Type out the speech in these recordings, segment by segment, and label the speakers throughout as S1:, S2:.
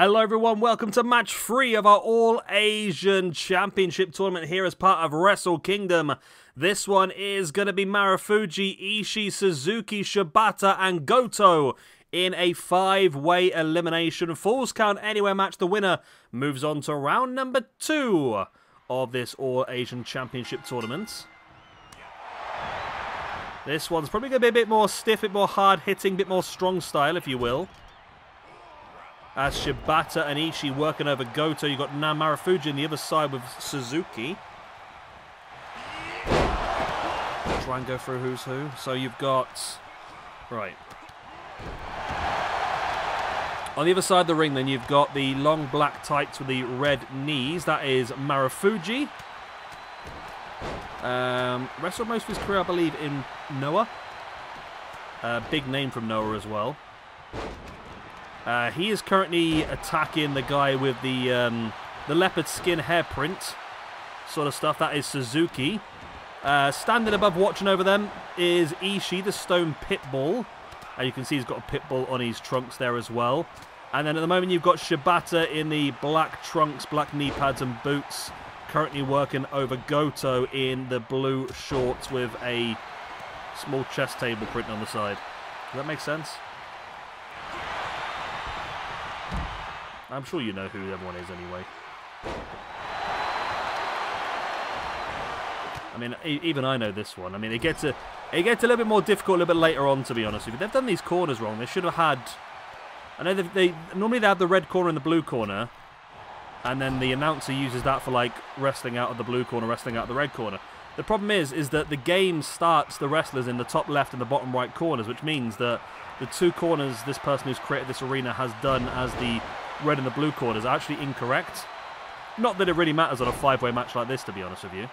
S1: Hello everyone, welcome to match 3 of our All Asian Championship tournament here as part of Wrestle Kingdom. This one is going to be Marufuji, Ishii, Suzuki, Shibata and Goto in a five-way elimination Falls Count Anywhere match. The winner moves on to round number 2 of this All Asian Championship tournament. This one's probably going to be a bit more stiff, a bit more hard-hitting, a bit more strong style if you will as Shibata and Ishii working over Goto. You've got Marufuji on the other side with Suzuki. Try and go through who's who. So you've got... Right. On the other side of the ring, then, you've got the long black tights with the red knees. That is Marufuji. Um, wrestled most of his career, I believe, in Noah. Uh, big name from Noah as well. Uh, he is currently attacking the guy with the um, the leopard skin hair print sort of stuff. That is Suzuki. Uh, standing above, watching over them, is Ishii, the stone pitbull. And you can see he's got a pitbull on his trunks there as well. And then at the moment you've got Shibata in the black trunks, black knee pads and boots. Currently working over Goto in the blue shorts with a small chest table print on the side. Does that make sense? I'm sure you know who everyone is anyway. I mean, even I know this one. I mean, it gets a it gets a little bit more difficult a little bit later on, to be honest with you. They've done these corners wrong. They should have had. I know they normally they have the red corner and the blue corner, and then the announcer uses that for like wrestling out of the blue corner, wrestling out of the red corner. The problem is, is that the game starts the wrestlers in the top left and the bottom right corners, which means that the two corners this person who's created this arena has done as the red and the blue corners are actually incorrect. Not that it really matters on a five-way match like this, to be honest with you.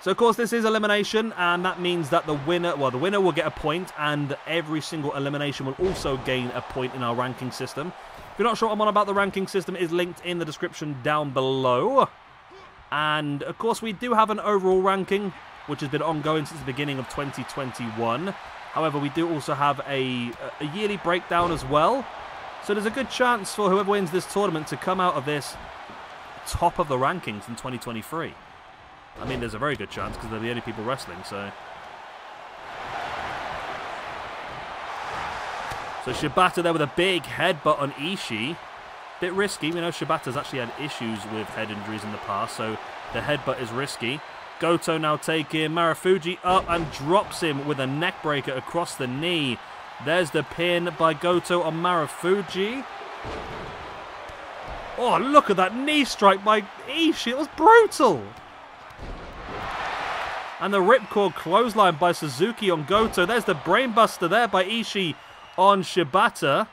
S1: So, of course, this is elimination, and that means that the winner, well, the winner will get a point, and every single elimination will also gain a point in our ranking system. If you're not sure what I'm on about the ranking system, is linked in the description down below. And, of course, we do have an overall ranking, which has been ongoing since the beginning of 2021. However, we do also have a, a yearly breakdown as well, so there's a good chance for whoever wins this tournament to come out of this top of the rankings in 2023. I mean, there's a very good chance because they're the only people wrestling, so... So Shibata there with a big headbutt on Ishii. Bit risky. We know Shibata's actually had issues with head injuries in the past, so the headbutt is risky. Goto now taking Marufuji up and drops him with a neckbreaker across the knee. There's the pin by Goto on Marufuji. Oh, look at that knee strike by Ishii. It was brutal. And the ripcord clothesline by Suzuki on Goto. There's the brainbuster there by Ishii on Shibata.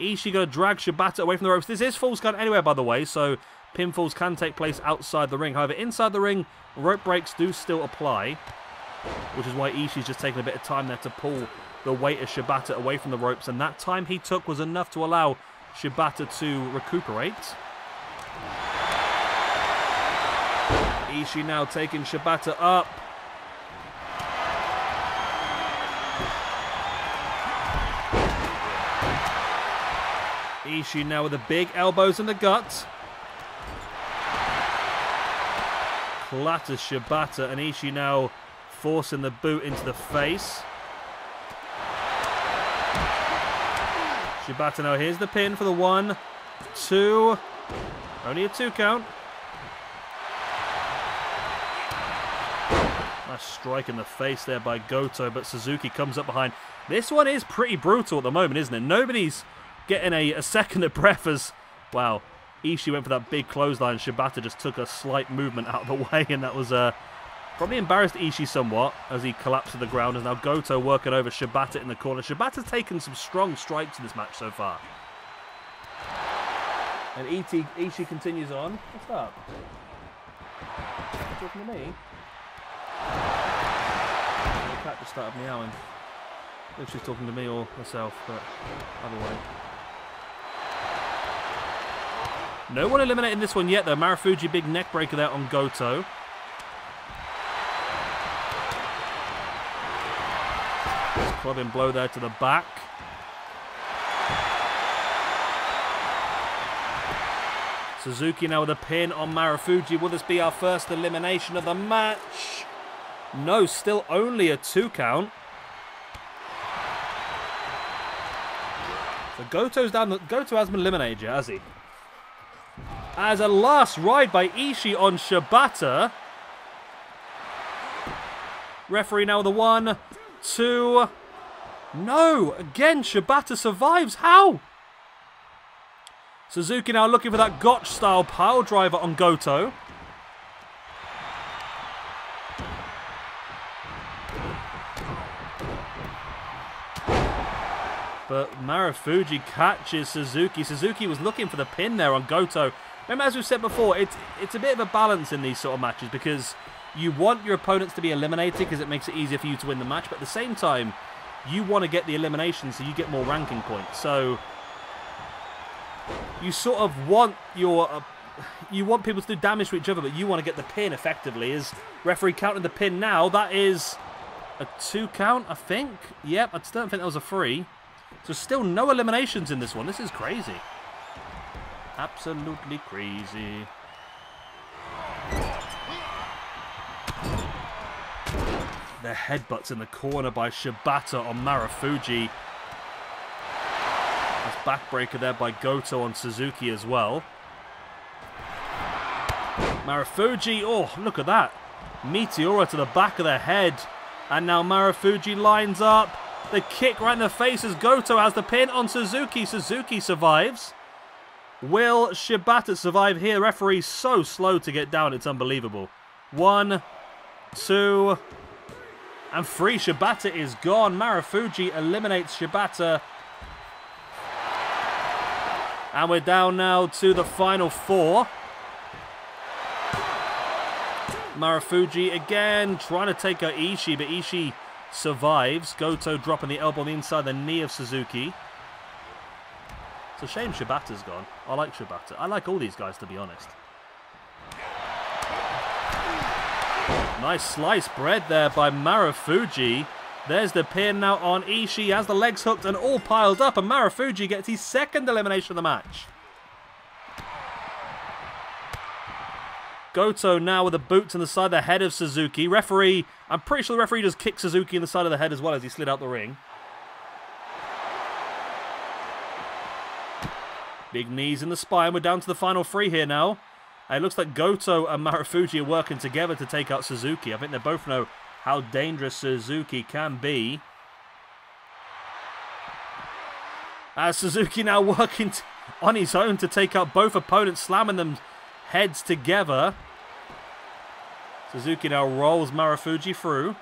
S1: Ishii going to drag Shibata away from the ropes. This is Falls Count Anywhere, by the way, so pinfalls can take place outside the ring. However, inside the ring, rope breaks do still apply which is why Ishii's just taking a bit of time there to pull the weight of Shibata away from the ropes, and that time he took was enough to allow Shibata to recuperate. Ishii now taking Shibata up. Ishii now with the big elbows in the gut. Clatters Shibata and Ishii now forcing the boot into the face. Shibata now here's the pin for the one, two, only a two count. Nice strike in the face there by Goto, but Suzuki comes up behind. This one is pretty brutal at the moment, isn't it? Nobody's getting a, a second of breath as, wow, Ishii went for that big clothesline. Shibata just took a slight movement out of the way, and that was a uh, Probably embarrassed Ishii somewhat as he collapsed to the ground. As now Goto working over Shibata in the corner. Shibata's taken some strong strikes in this match so far. And ET, Ishii continues on. What's up? Talking to me? The cat just started meowing. I if she's talking to me or herself, but either way. No one eliminating this one yet though. Marufuji big neck breaker there on Goto. Clubbing blow there to the back. Suzuki now with a pin on Marufuji. Will this be our first elimination of the match? No, still only a two count. So Goto's down. Goto has been eliminated, has he? As a last ride by Ishii on Shibata. Referee now with a one, two, no, again Shibata survives. How? Suzuki now looking for that Gotch style pile driver on Goto. But Marufuji catches Suzuki. Suzuki was looking for the pin there on Goto. Remember, as we've said before, it's, it's a bit of a balance in these sort of matches because you want your opponents to be eliminated because it makes it easier for you to win the match. But at the same time, you want to get the elimination so you get more ranking points. So you sort of want your... Uh, you want people to do damage to each other, but you want to get the pin effectively. Is referee counting the pin now? That is a two count, I think. Yep, I still don't think that was a three. So still no eliminations in this one. This is crazy. Absolutely crazy. The headbutts in the corner by Shibata on Marufuji. That's backbreaker there by Goto on Suzuki as well. Marufuji, oh, look at that. Meteora to the back of the head. And now Marufuji lines up. The kick right in the face as Goto has the pin on Suzuki. Suzuki survives. Will Shibata survive here? Referee so slow to get down, it's unbelievable. One, two, and free Shibata is gone. Marufuji eliminates Shibata. And we're down now to the final four. Marufuji again trying to take out Ishii, but Ishii survives. Goto dropping the elbow on the inside the knee of Suzuki. It's a shame Shibata's gone. I like Shibata. I like all these guys, to be honest. Nice slice bread there by Marufuji. There's the pin now on Ishii as the legs hooked and all piled up. And Marufuji gets his second elimination of the match. Goto now with the boot on the side of the head of Suzuki. Referee, I'm pretty sure the referee just kicked Suzuki in the side of the head as well as he slid out the ring. Big knees in the spine. We're down to the final three here now. And it looks like Goto and Marufuji are working together to take out Suzuki. I think they both know how dangerous Suzuki can be. As Suzuki now working on his own to take out both opponents, slamming them heads together. Suzuki now rolls Marufuji through.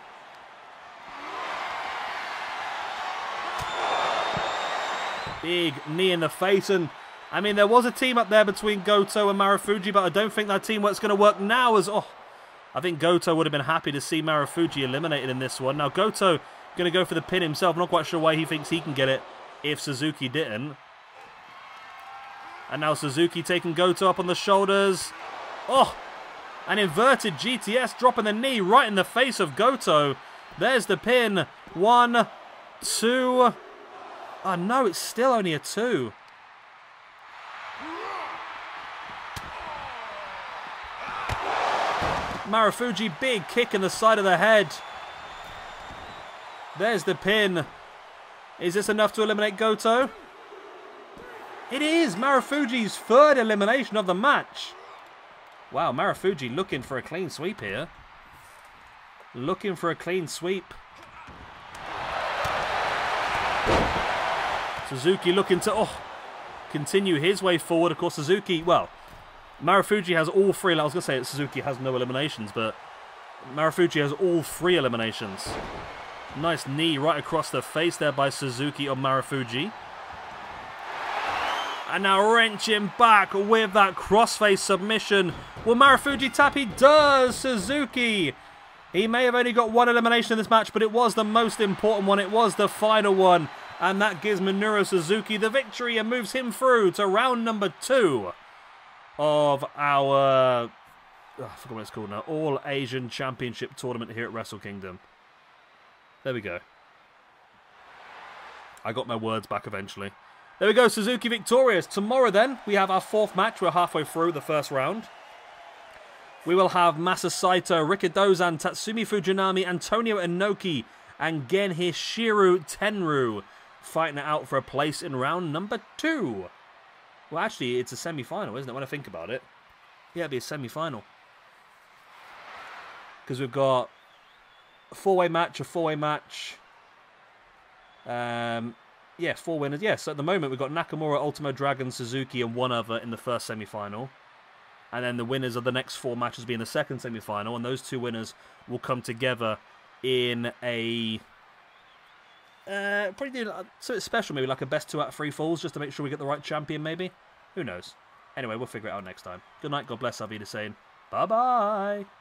S1: Big knee in the face and I mean there was a team up there between Goto and Marufuji but I don't think that teamwork's going to work now as oh I think Goto would have been happy to see Marufuji eliminated in this one. Now Goto going to go for the pin himself. I'm Not quite sure why he thinks he can get it if Suzuki didn't. And now Suzuki taking Goto up on the shoulders. Oh, an inverted GTS dropping the knee right in the face of Goto. There's the pin. One, two. Oh, no, it's still only a two. Marufuji, big kick in the side of the head. There's the pin. Is this enough to eliminate Goto? It is Marufuji's third elimination of the match. Wow, Marufuji looking for a clean sweep here. Looking for a clean sweep. Suzuki looking to oh, continue his way forward. Of course, Suzuki, well, Marufuji has all three. I was going to say Suzuki has no eliminations, but Marufuji has all three eliminations. Nice knee right across the face there by Suzuki on Marufuji. And now wrenching back with that crossface submission. Will Marufuji tap? He does! Suzuki! He may have only got one elimination in this match, but it was the most important one. It was the final one. And that gives Minoru Suzuki the victory and moves him through to round number two of our... Oh, I forgot what it's called now. All Asian Championship Tournament here at Wrestle Kingdom. There we go. I got my words back eventually. There we go, Suzuki victorious. Tomorrow then, we have our fourth match. We're halfway through the first round. We will have Masa Saito, Rikidozan, Tatsumi Fujinami, Antonio Inoki, and Genichiro Tenryu fighting it out for a place in round number two. Well, actually, it's a semi-final, isn't it, when I think about it? Yeah, it'd be a semi-final. Because we've got a four-way match, a four-way match. Um, yeah, four winners. Yes, yeah, so at the moment we've got Nakamura, Ultimo Dragon, Suzuki, and one other in the first semi-final. And then the winners of the next four matches be in the second semi-final, and those two winners will come together in a uh, probably do something special, maybe like a best two out of three falls, just to make sure we get the right champion, maybe. Who knows? Anyway, we'll figure it out next time. Good night, God bless, I'll be the same. Bye bye.